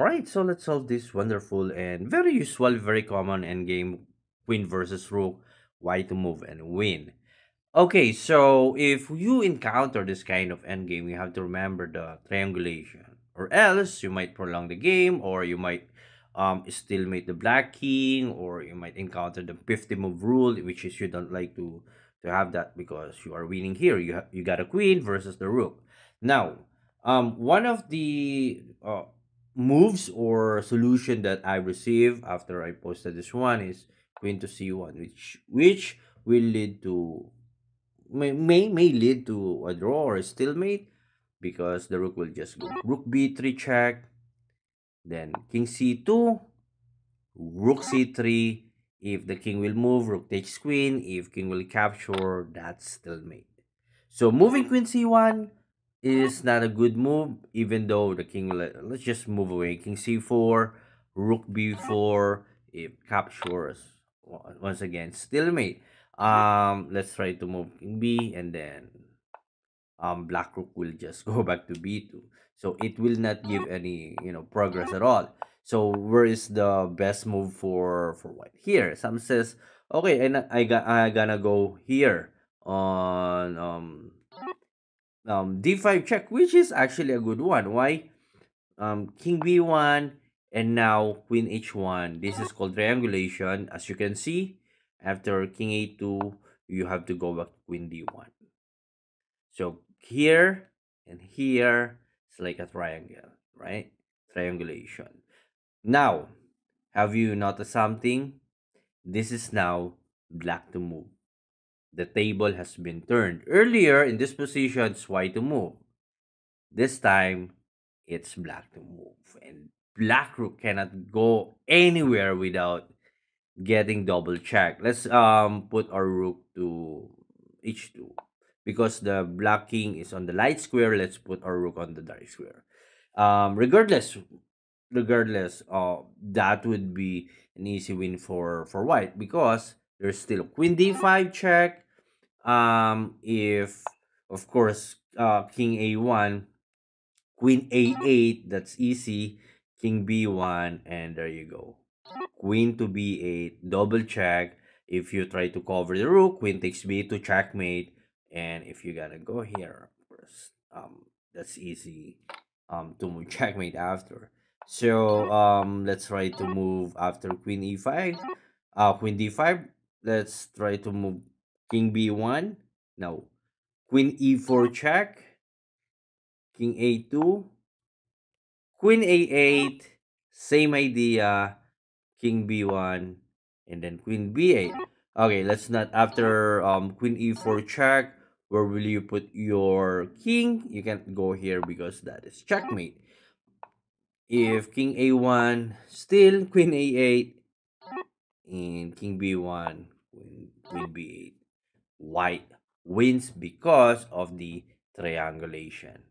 Alright, so let's solve this wonderful and very usual, very common endgame queen versus rook, white to move and win. Okay, so if you encounter this kind of endgame, you have to remember the triangulation. Or else you might prolong the game, or you might um still make the black king, or you might encounter the 50 move rule, which is you don't like to to have that because you are winning here. You you got a queen versus the rook. Now, um, one of the uh, moves or solution that I received after I posted this one is queen to c1, which which will lead to may may, may lead to a draw or a stalemate because the rook will just go rook b3 check, then king c2, rook c3. If the king will move, rook takes queen. If king will capture, that's stalemate. So moving queen c1 is not a good move, even though the king, let, let's just move away. King c4, rook b4, it captures, once again, stalemate. Um, let's try to move king b, and then um, black rook will just go back to b2. So it will not give any, you know, progress at all. So where is the best move for for white? Here, some says, okay, and I got I gonna go here on um um, d5 check, which is actually a good one. Why? Um, king b1 and now queen h1. This is called triangulation. As you can see, after king a2, you have to go back to queen d1. So here and here, it's like a triangle, right? Triangulation. Now, have you noticed something? This is now black to move the table has been turned. Earlier, in this position, it's white to move. This time, it's black to move. And black rook cannot go anywhere without getting double check. Let's um put our rook to h2. Because the black king is on the light square, let's put our rook on the dark square. Um, regardless, regardless, uh, that would be an easy win for for white because there's still queen d5 check. Um, if of course, uh, king a1, queen a8, that's easy. King b1, and there you go. Queen to b8, double check. If you try to cover the rook, queen takes b to checkmate. And if you gotta go here, of course, um, that's easy um, to move checkmate after. So um, let's try to move after queen e5. Uh, queen d5, Let's try to move king b1. Now, queen e4 check. King a2. Queen a8. Same idea. King b1. And then queen b8. Okay, let's not, after um, queen e4 check, where will you put your king? You can't go here because that is checkmate. If king a1, still queen a8, in king b1 queen, queen b8 white wins because of the triangulation